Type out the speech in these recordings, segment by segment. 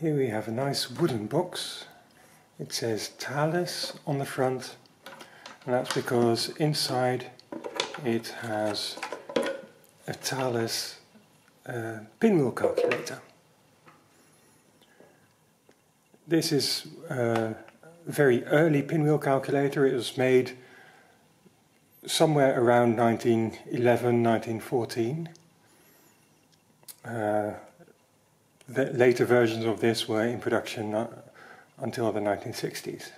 Here we have a nice wooden box. It says Thales on the front and that's because inside it has a Thales uh, pinwheel calculator. This is a very early pinwheel calculator. It was made somewhere around 1911, 1914. Uh, the later versions of this were in production uh, until the 1960s.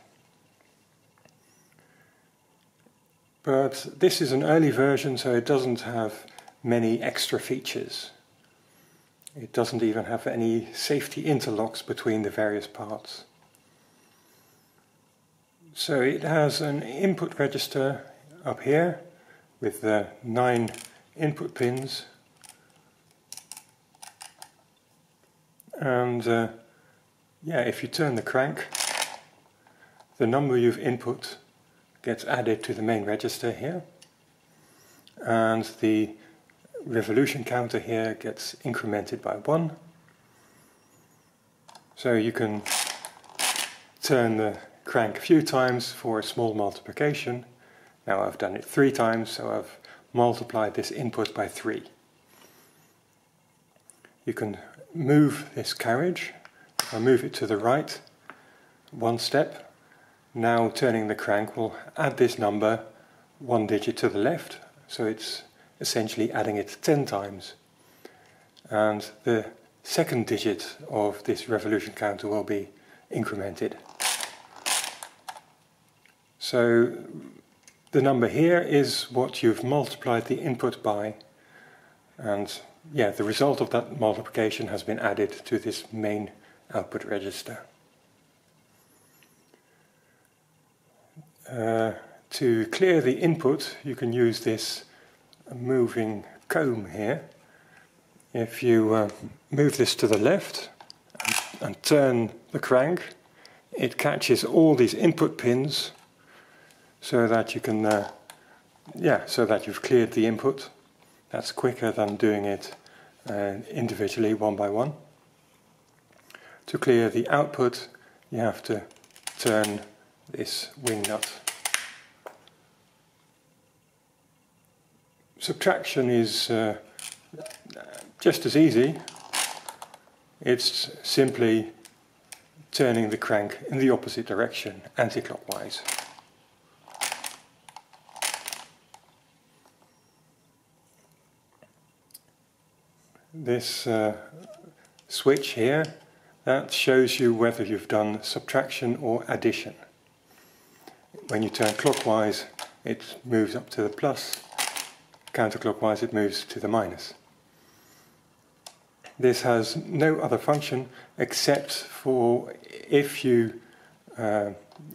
But this is an early version, so it doesn't have many extra features. It doesn't even have any safety interlocks between the various parts. So it has an input register up here with the nine input pins and uh, yeah if you turn the crank the number you've input gets added to the main register here. And the revolution counter here gets incremented by one. So you can turn the crank a few times for a small multiplication. Now I've done it three times so I've multiplied this input by three. You can move this carriage I move it to the right one step now turning the crank will add this number one digit to the left, so it's essentially adding it 10 times. And the second digit of this revolution counter will be incremented. So the number here is what you've multiplied the input by and yeah, the result of that multiplication has been added to this main output register. Uh, to clear the input, you can use this moving comb here. If you uh, move this to the left and, and turn the crank, it catches all these input pins so that you can, uh, yeah, so that you've cleared the input. That's quicker than doing it uh, individually, one by one. To clear the output, you have to turn this wing nut. Subtraction is uh, just as easy. It's simply turning the crank in the opposite direction, anti-clockwise. This uh, switch here, that shows you whether you've done subtraction or addition. When you turn clockwise, it moves up to the plus, counterclockwise it moves to the minus. This has no other function except for if you uh,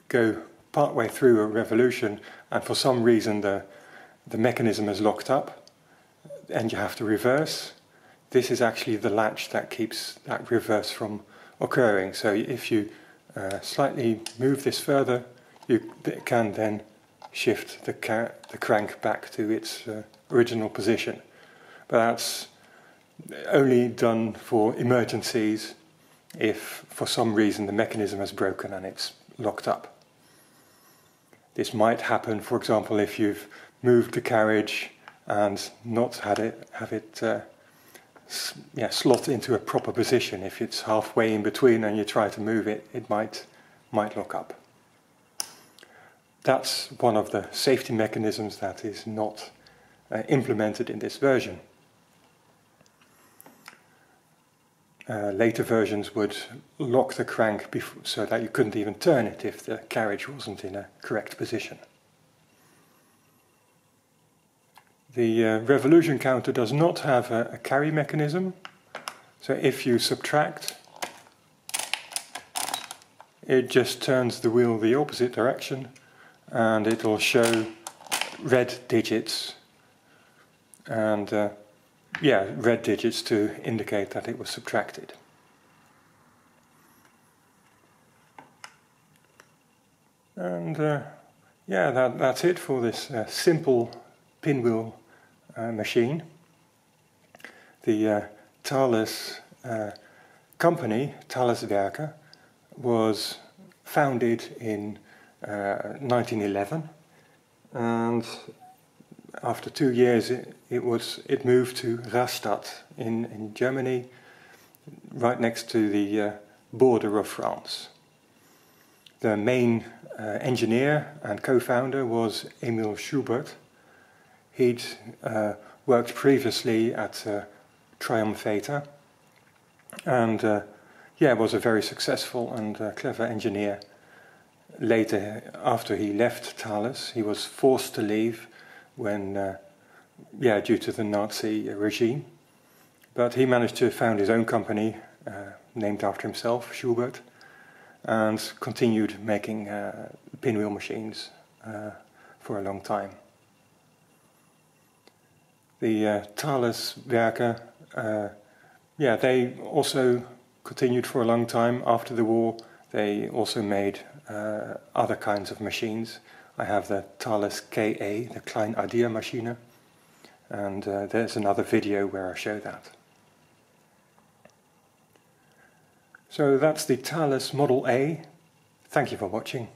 go partway through a revolution and for some reason the, the mechanism is locked up and you have to reverse, this is actually the latch that keeps that reverse from occurring. So if you uh, slightly move this further, you can then shift the, the crank back to its uh, original position. But that's only done for emergencies if for some reason the mechanism has broken and it's locked up. This might happen, for example, if you've moved the carriage and not had it have it uh, yeah, slot into a proper position. If it's halfway in between and you try to move it, it might might lock up that's one of the safety mechanisms that is not uh, implemented in this version. Uh, later versions would lock the crank so that you couldn't even turn it if the carriage wasn't in a correct position. The uh, revolution counter does not have a, a carry mechanism, so if you subtract, it just turns the wheel the opposite direction and it will show red digits and uh, yeah, red digits to indicate that it was subtracted. And uh, yeah, that, that's it for this uh, simple pinwheel uh, machine. The uh, Thales uh, company, Thales Werke, was founded in uh, 1911 and after two years it, it, was it moved to Rastatt in, in Germany right next to the uh, border of France. The main uh, engineer and co-founder was Emil Schubert. He'd uh, worked previously at uh, Triumphator and uh, yeah, was a very successful and uh, clever engineer. Later, after he left Thales, he was forced to leave when, uh, yeah, due to the Nazi regime. But he managed to found his own company, uh, named after himself, Schubert, and continued making uh, pinwheel machines for a long time. The uh, Thales Werke, uh, yeah, they also continued for a long time after the war. They also made uh, other kinds of machines. I have the Thales KA, the Klein Addier Maschine, and uh, there's another video where I show that. So that's the Thales Model A. Thank you for watching.